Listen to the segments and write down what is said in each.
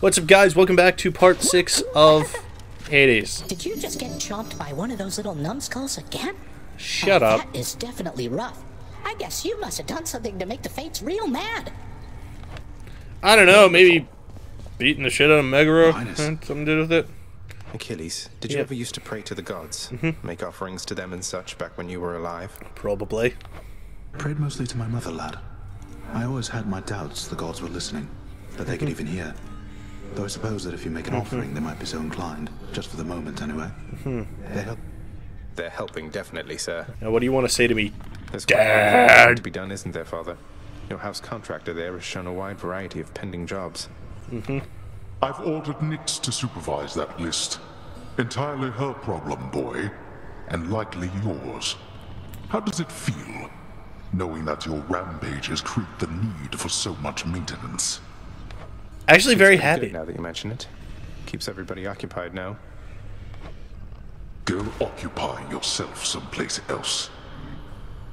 What's up, guys? Welcome back to part six of Hades. Did you just get chomped by one of those little numbskulls again? Shut Oh, up. That is definitely rough. I guess you must have done something to make the fates real mad. I don't know, maybe beating the shit out of Megara had something to do with it. Achilles, did you ever used to pray to the gods? Mm-hmm. Make offerings to them and such back when you were alive? Probably. I prayed mostly to my mother, lad. I always had my doubts the gods were listening, that they could even hear. Though I suppose that if you make an mm-hmm. offering, they might be so inclined, just for the moment anyway. Mm-hmm. They help. They're helping, definitely, sir. Now, what do you want to say to me? There's quite a lot Dad. to be done, isn't there, Father? Your house contractor there has shown a wide variety of pending jobs. Mm-hmm. I've ordered Nyx to supervise that list. Entirely her problem, boy, and likely yours. How does it feel, knowing that your rampages create the need for so much maintenance? Actually, very happy. Now that you mention it, keeps everybody occupied now. Go occupy yourself someplace else.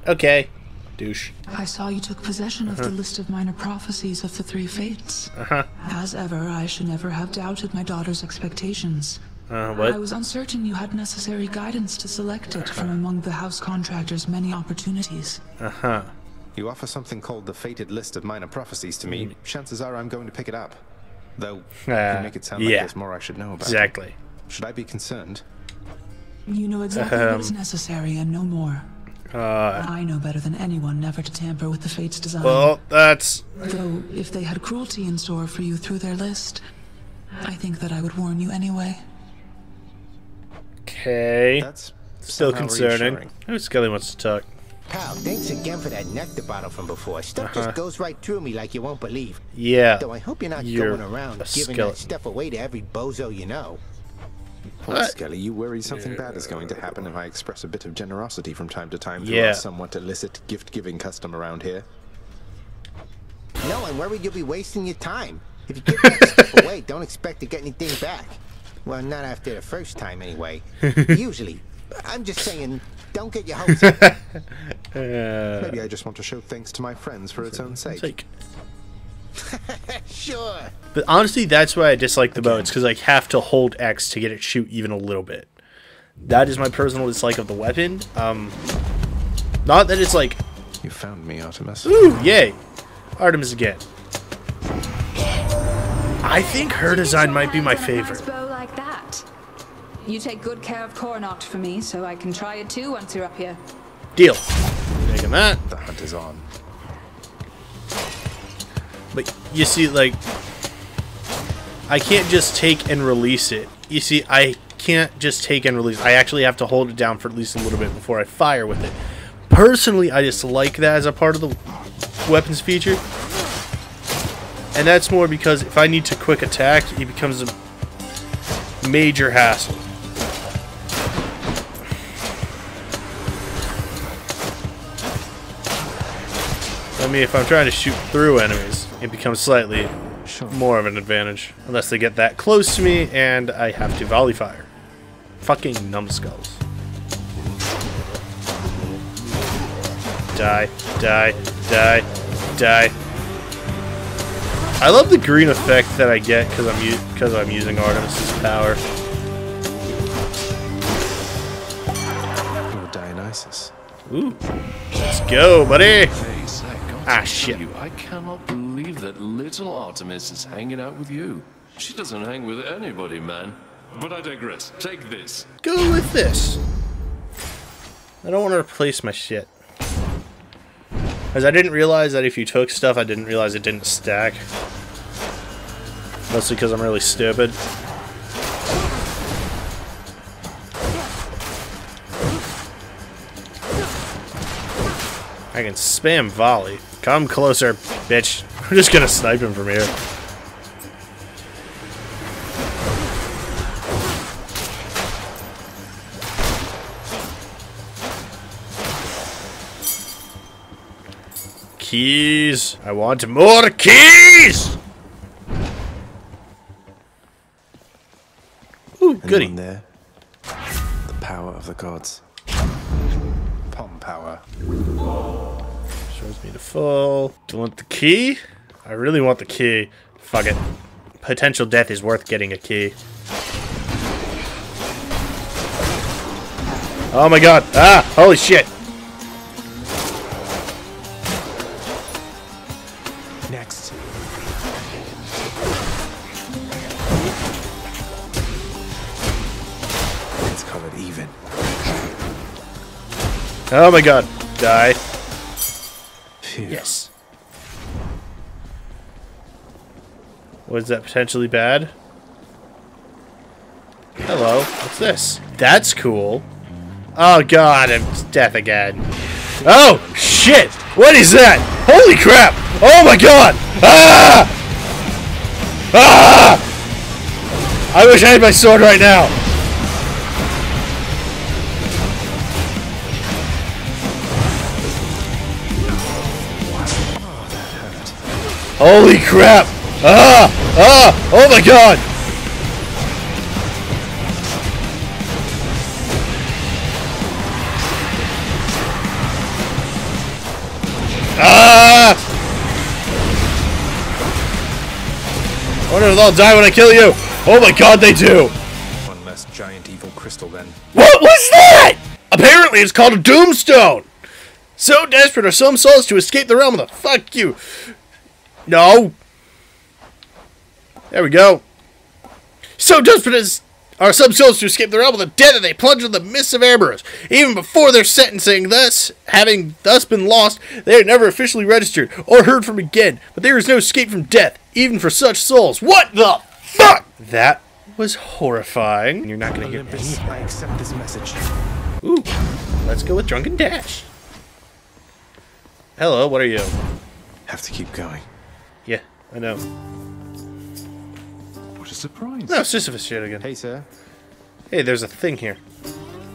Okay. Douche. I saw you took possession of the list of minor prophecies of the three fates. Uh -huh. As ever, I should never have doubted my daughter's expectations. Uh, I was uncertain you had necessary guidance to select it from among the house contractor's many opportunities. Uh-huh. You offer something called the fated list of minor prophecies to me, Mm. chances are I'm going to pick it up. Though, Uh, you make it sound yeah. like there's more I should know about. Exactly. Should I be concerned? You know exactly what is necessary and no more. Uh, I know better than anyone never to tamper with the fate's design. well, that's... Though, if they had cruelty in store for you through their list, I think that I would warn you anyway. Okay. That's Still concerning. reassuring. Oh, Skelly wants to talk. Pal, thanks again for that nectar bottle from before. Stuff Uh-huh. just goes right through me like you won't believe. Yeah. Though I hope you're not You're going around giving skeleton. that stuff away to every bozo you know. Well, What? Skelly, you worry something bad is going to happen if I express a bit of generosity from time to time through Yeah. our somewhat illicit gift-giving custom around here. No, I'm worried you'll be wasting your time. If you give that stuff away, don't expect to get anything back. Well, not after the first time, anyway. Usually. I'm just saying, don't get your hopes up. Uh, Maybe I just want to show thanks to my friends for its own sake. like... Sure. But honestly, that's why I dislike the bow. It's because I have to hold X to get it shoot even a little bit. That is my personal dislike of the weapon. Um, not that it's like, You found me, Artemis. ooh, yay, Artemis again. I think her design might be my favorite. Bow like that. You take good care of Coronacht for me, so I can try it too once you're up here. Deal. Taking that. The hunt is on. But you see, like, I can't just take and release it. You see, I can't just take and release. I actually have to hold it down for at least a little bit before I fire with it. Personally, I just like that as a part of the weapons feature. And that's more because if I need to quick attack, it becomes a major hassle. I mean, if I'm trying to shoot through enemies, it becomes slightly more of an advantage. Unless they get that close to me and I have to volley fire. Fucking numbskulls. Die, die, die, die. I love the green effect that I get because I'm because I'm using Artemis's power. Dionysus. Ooh, let's go, buddy. Hey, Ah, shit. you, I cannot believe that little Artemis is hanging out with you. She doesn't hang with anybody, man. But I digress. Take this. Go with this. I don't want to replace my shit. Because I didn't realize that if you took stuff, I didn't realize it didn't stack. Mostly because I'm really stupid. I can spam volley. Come closer, bitch. I'm just gonna snipe him from here. Keys. I want more keys. Ooh, goody. Anyone there? The power of the gods. Palm power. Me the full. Do you want the key? I really want the key. Fuck it. potential death is worth getting a key. Oh my god. Ah! Holy shit! Next. Let's call it even. Oh my god. Die. Phew. Yes. Was that potentially bad? Hello. What's this? That's cool. Oh god, it's death again. Oh, shit! What is that? Holy crap! Oh my god! Ah! Ah! I wish I had my sword right now. Holy crap! Ah! Ah! Oh my god! Ah! I wonder if they'll die when I kill you. Oh my god, they do! One less giant evil crystal then. What was that? Apparently it's called a Doomstone! So desperate are some souls to escape the realm of the fuck you. No. There we go. So desperate is are some souls to escape the realm of the dead that they plunge into the mists of Erebus. Even before their sentencing, thus having thus been lost, they are never officially registered or heard from again. But there is no escape from death, even for such souls. What the fuck? That was horrifying. You're not gonna get Olympus, I accept this message. Ooh, let's go with Drunken Dash. Hello, what are you? Have to keep going. Yeah, I know. What a surprise. No, Sisyphus shit again. Hey, sir. Hey, there's a thing here.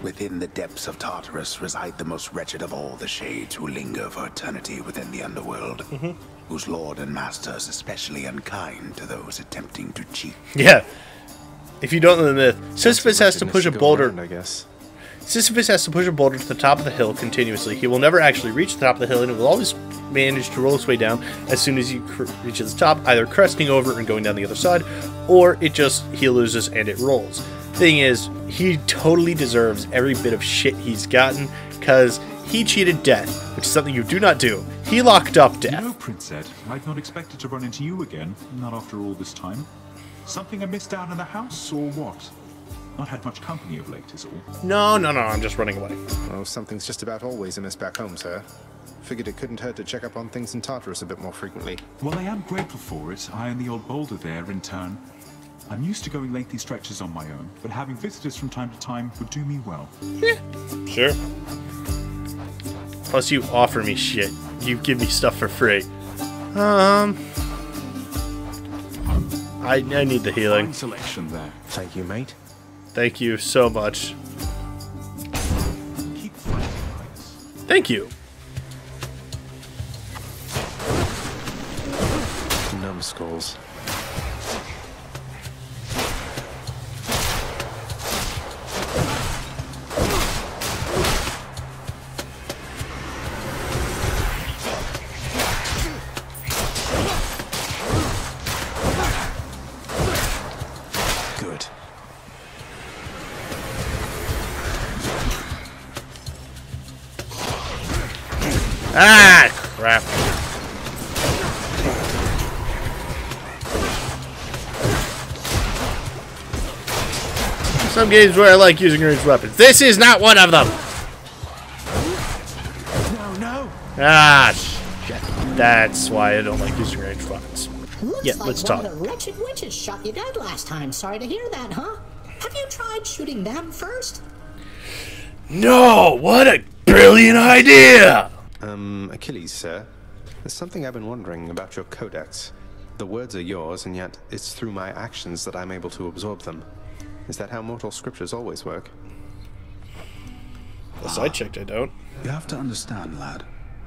Within the depths of Tartarus reside the most wretched of all the shades who linger for eternity within the underworld, mm-hmm. whose lord and master is especially unkind to those attempting to cheat. Yeah. If you don't know the myth, Sisyphus has to push a boulder. around, I guess. Sisyphus has to push a boulder to the top of the hill continuously. He will never actually reach the top of the hill, and it will always manage to roll its way down as soon as he reaches the top, either cresting over and going down the other side, or it just he loses and it rolls. Thing is, he totally deserves every bit of shit he's gotten because he cheated death, which is something you do not do. He locked up You death. know, Prince Ed, I'd not expected to run into you again, not after all this time. Something amiss down in the house, or what? Not had much company of late, is all. No, no, no, I'm just running away. Oh, something's just about always amiss back home, sir. Figured it couldn't hurt to check up on things in Tartarus a bit more frequently. Well, I am grateful for it. I and the old boulder there, in turn. I'm used to going lengthy stretches on my own, but having visitors from time to time would do me well. Yeah, Sure. Plus, you offer me shit. You give me stuff for free. Um, I, I need the healing. Fine selection there. Thank you, mate. Thank you so much. Thank you. Numbskulls. Ah, crap. Some games where I like using ranged weapons. This is not one of them. No, no! Ah, shit. That's why I don't like using ranged weapons. Looks Yeah, like let's one talk. of the wretched witches shot you dead last time. Sorry to hear that, huh? Have you tried shooting them first? No, what a brilliant idea! Um, Achilles, sir. There's something I've been wondering about your codex. The words are yours, and yet it's through my actions that I'm able to absorb them. Is that how mortal scriptures always work? Unless I checked, I don't. You have to understand, lad.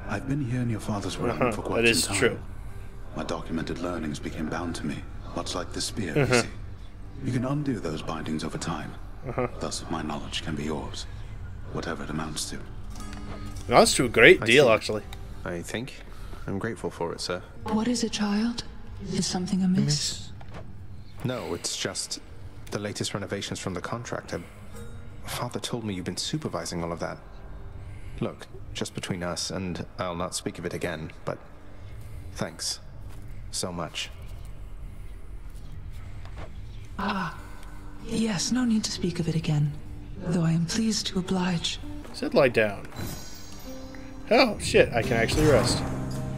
I've been here in your father's realm Uh-huh, for quite that is some time. true. My documented learnings became bound to me, much like the spear, Uh-huh. you see. You can undo those bindings over time. Uh-huh. Thus, my knowledge can be yours, whatever it amounts to. That's to a great I deal, see. actually. I think. I'm grateful for it, sir. What is it, child? Is something amiss? No, it's just the latest renovations from the contractor. Father told me you've been supervising all of that. Look, just between us, and I'll not speak of it again, but thanks so much. Ah, yes, no need to speak of it again. Though I am pleased to oblige. Said lie down. Oh, shit, I can actually rest.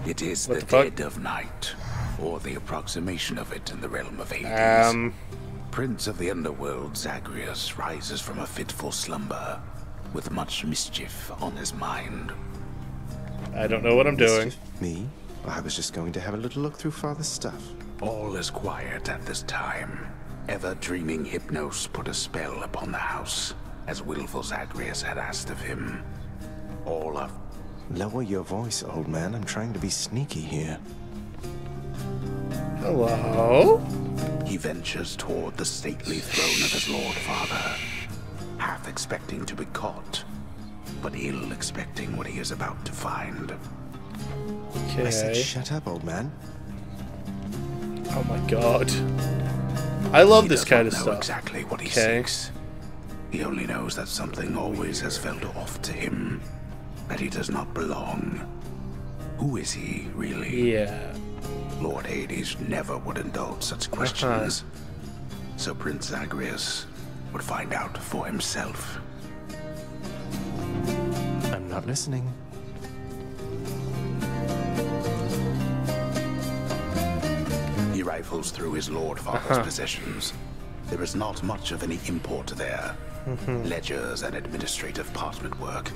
It is What the, the dead of night, or the approximation of it in the realm of Hades. Um, Prince of the underworld, Zagreus, rises from a fitful slumber, with much mischief on his mind. I don't know what I'm doing. Me? I was just going to have a little look through Father's stuff. All is quiet at this time. Ever dreaming Hypnos put a spell upon the house, as willful Zagreus had asked of him. All of Lower your voice, old man. I'm trying to be sneaky here. Hello? He ventures toward the stately throne of his lord father, half expecting to be caught, but ill expecting what he is about to find. I said, Okay. shut up, old man. Oh my god. I love He this kind of stuff. exactly what he Okay. seeks. He only knows that something always has felt off to him, that he does not belong. Who is he, really? Yeah. Lord Hades never would indulge such Uh-huh. questions. So Prince Zagreus would find out for himself. I'm not listening. He rifles through his lord father's Uh-huh. possessions. There is not much of any import there. Mhm. Ledgers and administrative parchment work.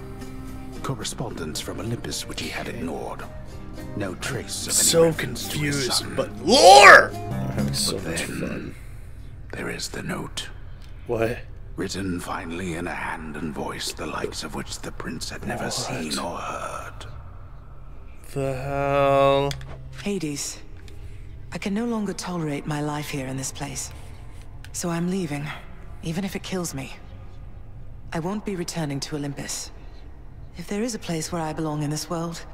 Correspondence from Olympus which he had ignored. No trace of any So reference to his confused, son. but lore! I'm having so But much then, fun. There is the note. What? Written finally in a hand and voice the likes of which the prince had never What? seen or heard. The hell? Hades, I can no longer tolerate my life here in this place. So I'm leaving, even if it kills me. I won't be returning to Olympus. If there is a place where I belong in this world,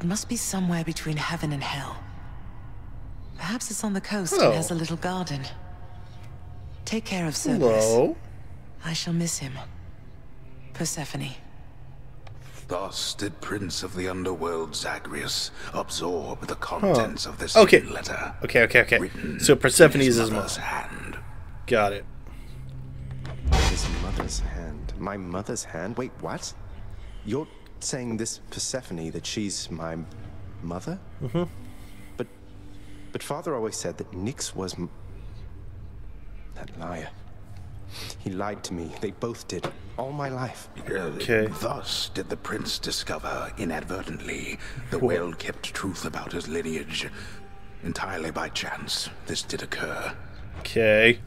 it must be somewhere between heaven and hell. Perhaps it's on the coast Hello. and has a little garden. Take care of Cerberus. Hello? I shall miss him. Persephone. Thus did Prince of the Underworld Zagreus absorb the contents of this Okay. hidden letter. Okay, okay, okay. written So Persephone in is his his mother's hand. Got it. His mother's hand. My mother's hand? Wait, what? You're saying this Persephone, that she's my mother? Mm-hmm. But, but father always said that Nyx was m- that liar. He lied to me. They both did. All my life. Okay. Thus did the prince discover inadvertently the well-kept truth about his lineage. Entirely by chance, this did occur. Okay.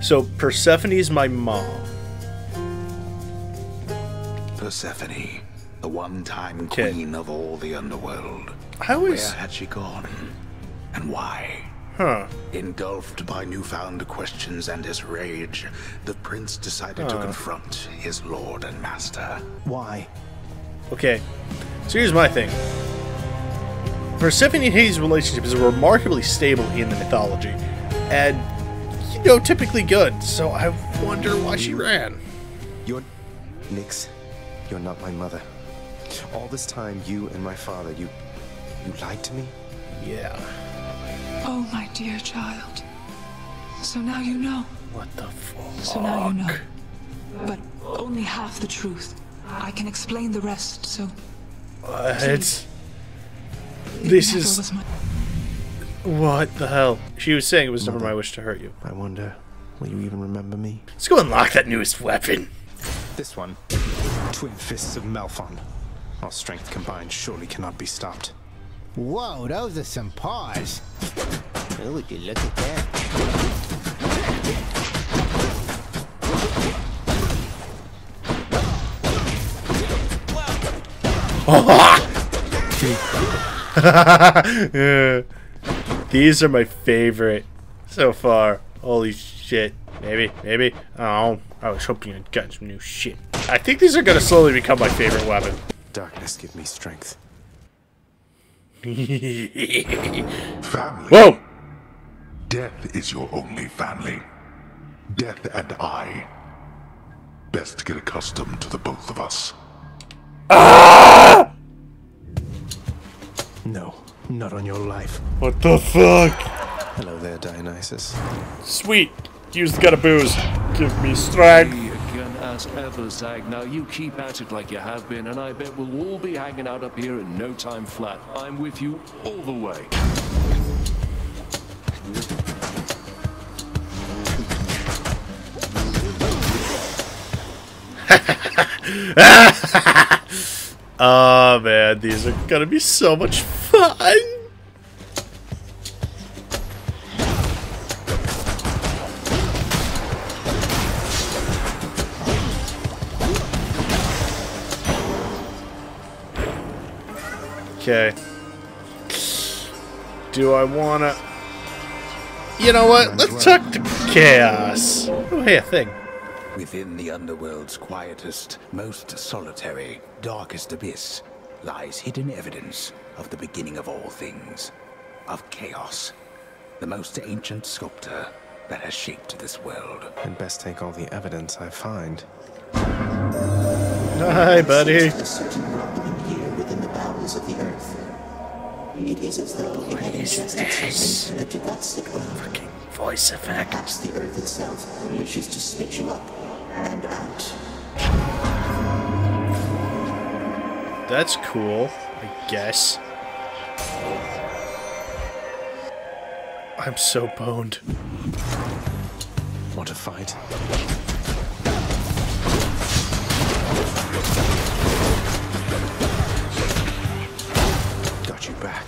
So Persephone's my mom. Persephone, the one-time queen of all the underworld. I was- Where had she gone? And why? Huh. Engulfed by newfound questions and his rage, the prince decided to confront his lord and master. Why? Okay. So here's my thing. Persephone and Hades' relationship is remarkably stable in the mythology, and you know typically good. So I wonder why she ran. You're Nyx. You're not my mother. All this time, you and my father, you, you lied to me. Yeah. Oh, my dear child. So now you know. What the fuck? So now you know. But only half the truth. I can explain the rest, so. What? Please. This It never is was my- what the hell? She was saying it was never my wish to hurt you. I wonder, will you even remember me? Let's go unlock that newest weapon. This one. Twin Fists of Malphon. Our strength combined surely cannot be stopped. Whoa, those are some paws. Oh, would you look at that? Yeah. These are my favorite so far. Holy shit. Maybe, maybe. Oh, I was hoping I'd get some new shit. I think these are gonna slowly become my favorite weapon. Darkness, give me strength. Family. Whoa! Death is your only family. Death and I. Best get accustomed to the both of us. Ah! No, not on your life. What the fuck? Hello there, Dionysus. Sweet. Use the gut of booze. Give me strength. Me again as ever, Zag. Now you keep at it like you have been, and I bet we'll all be hanging out up here in no time flat. I'm with you all the way. oh man, these are gonna be so much fun. Okay. Do I wanna... You know what? Let's talk to Chaos. Oh, hey, a thing. Within the underworld's quietest, most solitary, darkest abyss lies hidden evidence of the beginning of all things, of chaos, the most ancient sculptor that has shaped this world. I'd best take all the evidence I find. Hi, buddy. The the. It is as though had ingested something that did sit well. Fucking voice effect. Perhaps the earth itself wishes to spit you up and out. That's cool, I guess. I'm so boned. What a fight. Back.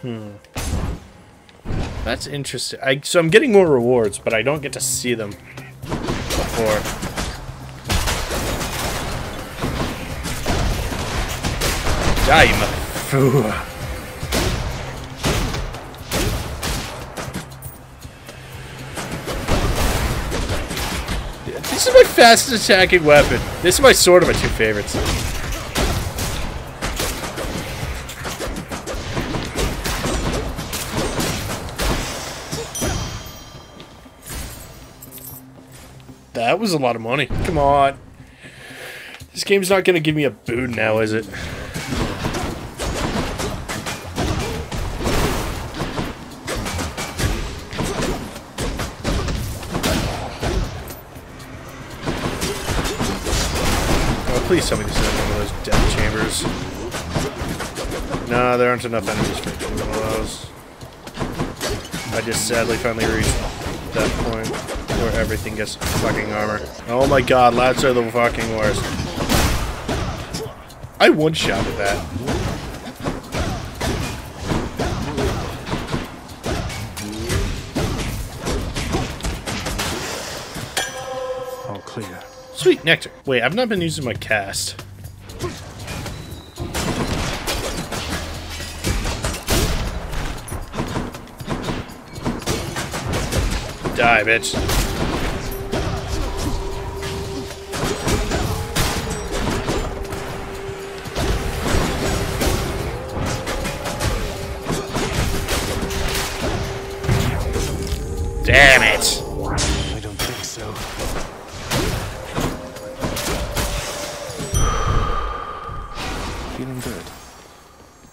Hmm. That's interesting. I, so I'm getting more rewards, but I don't get to see them before. You motherfucker. This is my fastest attacking weapon. This is my sword of my two favorites. That was a lot of money. Come on. This game's not gonna give me a boon now, is it? Please tell me this is one of those death chambers. No, there aren't enough enemies for one of those. I just sadly finally reached that point where everything gets fucking armor. Oh my god, lats are the fucking worst. I one-shotted that. All clear. Sweet, nectar. Wait, I've not been using my cast. Die, bitch.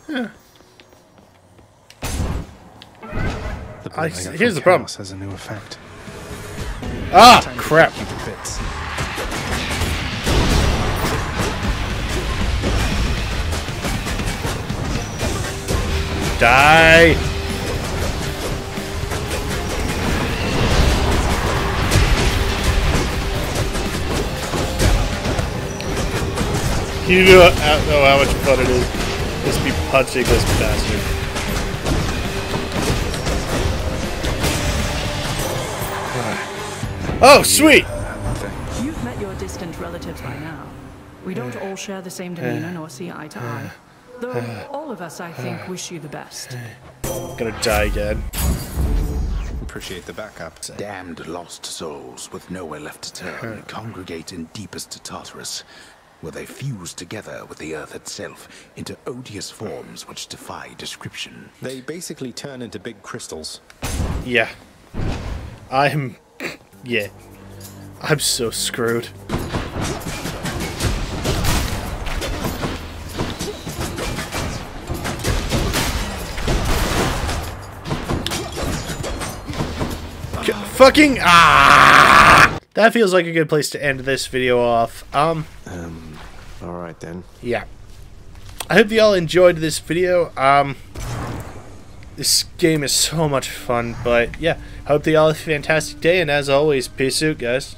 Yeah. The I- here's the problem. Has a new effect. Ah, Time crap. bits. Die! You know, I know how much fun it is just be punching this bastard. Oh, sweet! You've met your distant relatives by now. We don't all share the same demeanor nor see eye to eye. Though all of us, I think, wish you the best. I'm Gonna die again. Appreciate the backup. Damned lost souls with nowhere left to turn congregate in deepest Tartarus, where they fuse together with the earth itself into odious forms which defy description. They basically turn into big crystals. Yeah. I'm... Yeah. I'm so screwed. Fucking ah! That feels like a good place to end this video off. Um, Um, alright then. yeah. I hope you all enjoyed this video. Um, this game is so much fun, but yeah. Hope you all have a fantastic day, and as always, peace out, guys.